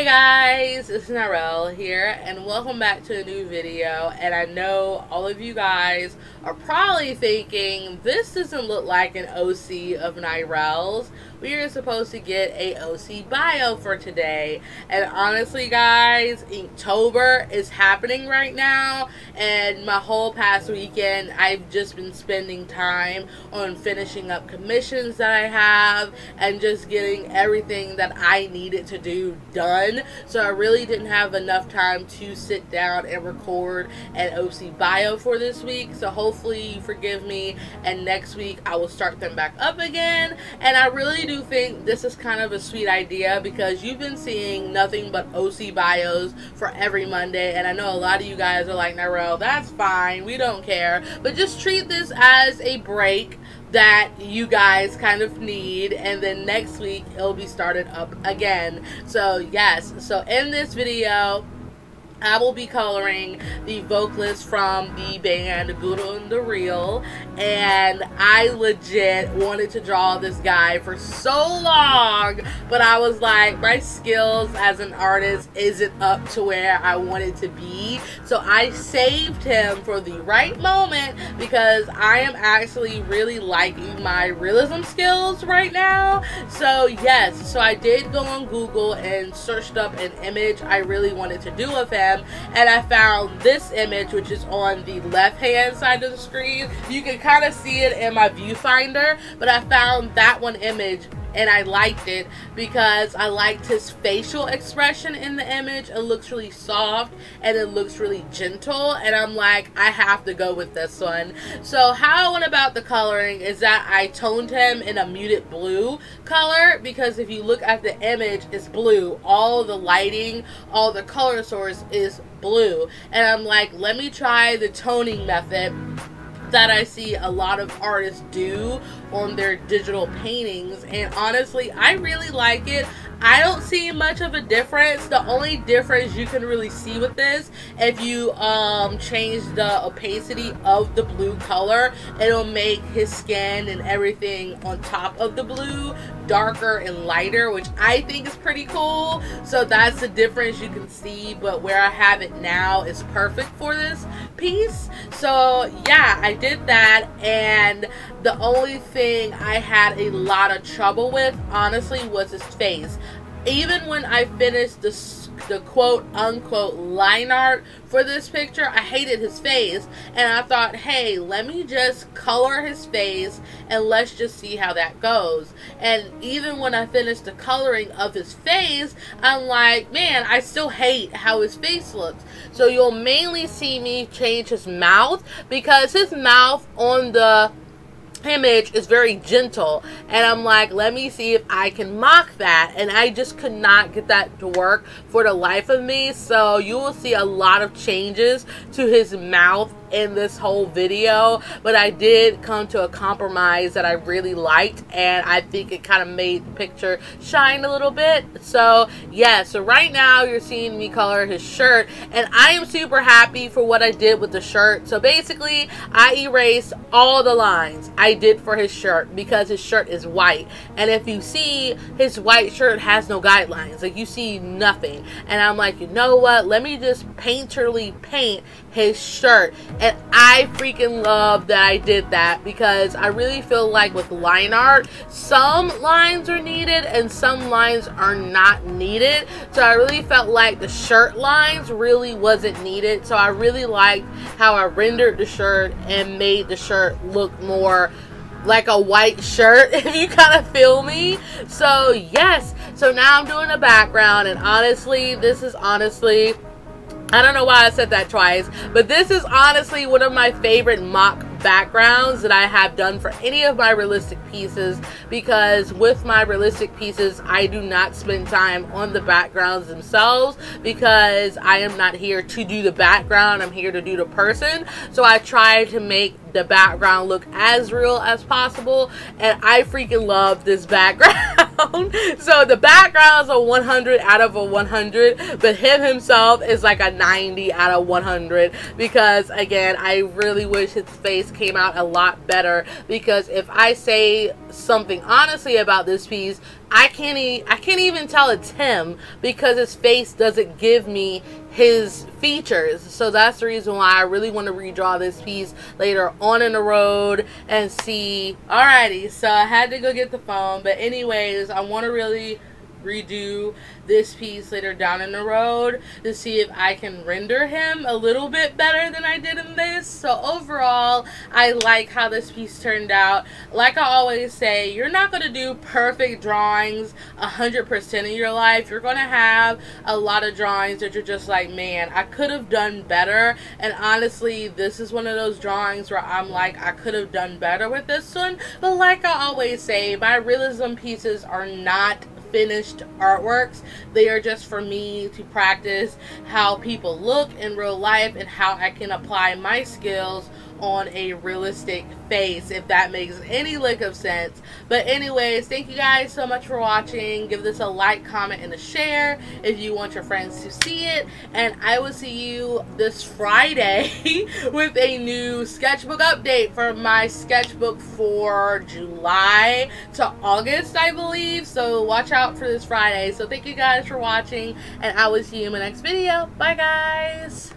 Hey guys, it's Narelle here, and welcome back to a new video. And I know all of you guys are probably thinking this doesn't look like an OC of Narelle's. We are supposed to get a OC bio for today, and honestly, guys, Inktober is happening right now, and my whole past weekend, I've just been spending time on finishing up commissions that I have and just getting everything that I needed to do done. So I really didn't have enough time to sit down and record an OC bio for this week. So hopefully you forgive me and next week I will start them back up again. And I really do think this is kind of a sweet idea because you've been seeing nothing but OC bios for every Monday. And I know a lot of you guys are like, Narelle, that's fine. We don't care. But just treat this as a break that you guys kind of need and then next week it'll be started up again. So yes. So in this video I will be coloring the vocalist from the band Good On The Reel. And I legit wanted to draw this guy for so long but I was like my skills as an artist isn't up to where I wanted to be. So I saved him for the right moment because I am actually really liking my realism skills right now. So yes. So I did go on Google and searched up an image I really wanted to do of him and I found this image which is on the left hand side of the screen. You can kind of see it in my viewfinder but I found that one image and I liked it because I liked his facial expression in the image. It looks really soft and it looks really gentle and I'm like, I have to go with this one. So how I went about the coloring is that I toned him in a muted blue color because if you look at the image, it's blue. All the lighting, all the color source is blue. And I'm like, let me try the toning method that I see a lot of artists do on their digital paintings and honestly I really like it. I don't see much of a difference. The only difference you can really see with this, if you um, change the opacity of the blue color, it'll make his skin and everything on top of the blue darker and lighter, which I think is pretty cool. So that's the difference you can see, but where I have it now is perfect for this piece. So yeah, I did that, and the only thing I had a lot of trouble with, honestly, was his face even when I finished the the quote unquote line art for this picture, I hated his face, and I thought, hey, let me just color his face and let's just see how that goes. And even when I finished the coloring of his face, I'm like, man, I still hate how his face looks. So you'll mainly see me change his mouth because his mouth on the image is very gentle and I'm like let me see if I can mock that. And I just could not get that to work for the life of me. So you will see a lot of changes to his mouth in this whole video but I did come to a compromise that I really liked and I think it kind of made the picture shine a little bit. So yeah so right now you're seeing me color his shirt and I am super happy for what I did with the shirt. So basically I erased all the lines I did for his shirt because his shirt is white. And if you see his white shirt has no guidelines. Like you see nothing. And I'm like you know what? Let me just painterly paint his shirt and I freaking love that I did that because I really feel like with line art, some lines are needed and some lines are not needed. So I really felt like the shirt lines really wasn't needed. So I really liked how I rendered the shirt and made the shirt look more like a white shirt if you kind of feel me so yes so now i'm doing a background and honestly this is honestly I don't know why I said that twice, but this is honestly one of my favorite mock backgrounds that I have done for any of my realistic pieces because with my realistic pieces I do not spend time on the backgrounds themselves because I am not here to do the background. I'm here to do the person. So I try to make the background look as real as possible and I freaking love this background. So the background is a 100 out of a 100 but him himself is like a 90 out of 100 because again I really wish his face came out a lot better because if I say something honestly about this piece I can't e- I can't even tell it's him because his face doesn't give me his features. So that's the reason why I really want to redraw this piece later on in the road and see. Alrighty, so I had to go get the phone, but anyways, I want to really redo this piece later down in the road to see if I can render him a little bit better than I did in this. So overall, I like how this piece turned out. Like I always say, you're not going to do perfect drawings 100% of your life. You're going to have a lot of drawings that you're just like, man, I could have done better. And honestly, this is one of those drawings where I'm like, I could have done better with this one. But like I always say, my realism pieces are not finished artworks. They are just for me to practice how people look in real life and how I can apply my skills on a realistic face if that makes any lick of sense. But anyways thank you guys so much for watching. Give this a like comment and a share if you want your friends to see it. And I will see you this Friday with a new sketchbook update for my sketchbook for July to August I believe. So watch out for this Friday. So thank you guys for watching and I will see you in my next video. Bye guys